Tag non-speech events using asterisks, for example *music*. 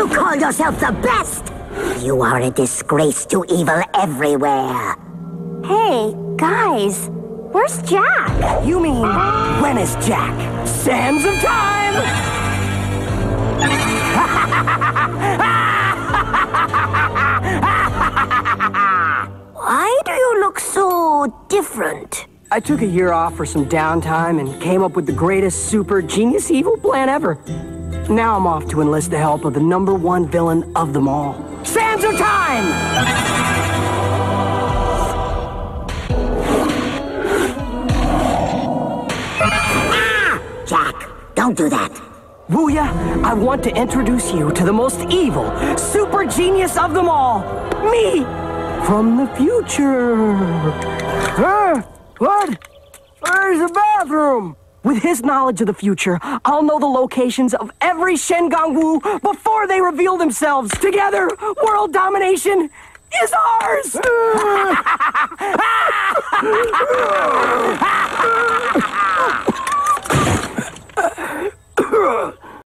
You call yourself the best! You are a disgrace to evil everywhere. Hey, guys, where's Jack? You mean, when is Jack? Sands of time! Why do you look so different? I took a year off for some downtime and came up with the greatest super genius evil plan ever. Now I'm off to enlist the help of the number one villain of them all. Sands of Time! Jack, don't do that. Wuya, I want to introduce you to the most evil, super genius of them all. Me! From the future. Huh? What? Where's the bathroom? With his knowledge of the future, I'll know the locations of every Shen Gong Wu before they reveal themselves. Together, world domination is ours! *laughs* *laughs*